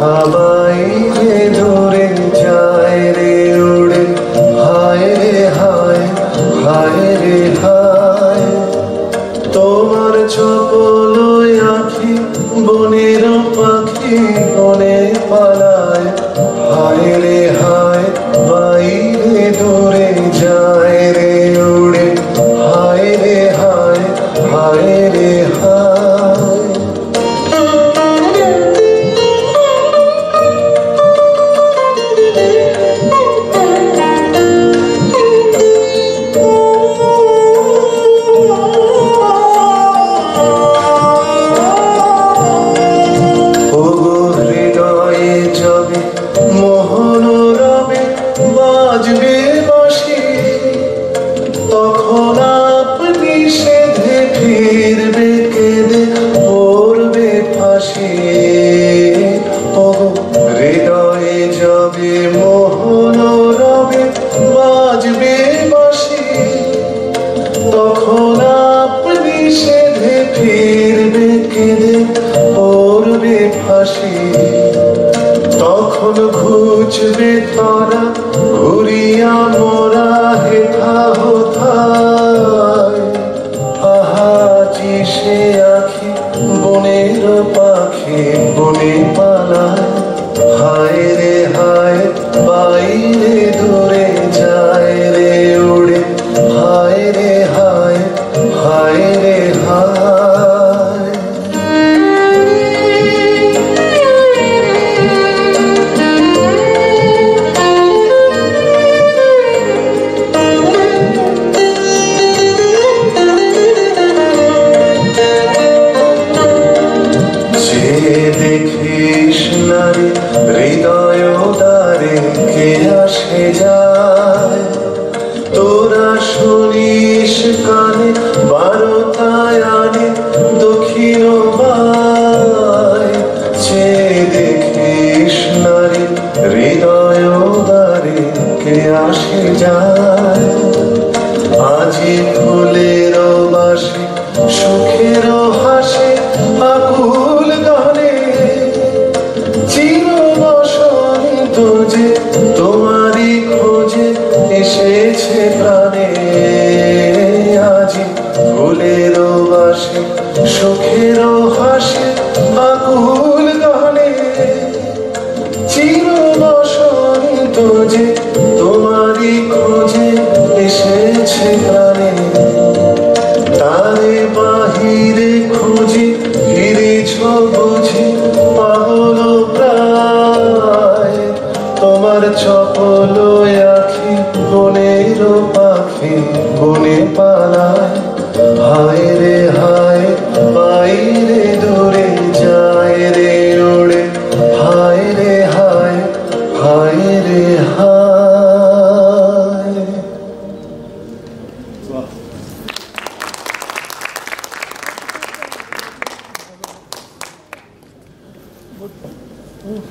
হাবাই রে ধরে যায় রে উড়ে, হায় রে হায় হায় রে হায়। তোমার চপল বনের পাখি বনে পালায়, হায় রে হায়। ফিরবে কেঁদে পড়বে ফাঁসি। হৃদয়ে যাবে মোহন বাজবে বাঁশি। তখন আপনি সেধে ফিরবে কেঁদে পড়বে ফাঁসি। শুনিস কানে দক্ষিণ বায় যে দেখিস নারী, হৃদয় দ্বারে কে আসে যায়। আজি ফুলের বাসে, সুখের হাসে, আকুল গানে। চির বসন্ত যে তোমারই ফুলের বাসে, সুখের হাসে, আকুল গানে চির বসন্ত যে তোমারই খোঁজে এসেছে প্রাণে। তারে বাহিরে খুঁজি ফিরেছ বুঝি পাগল প্রায়। তোমার চপল আখি, বনের পাখি, বনে হায় Hum.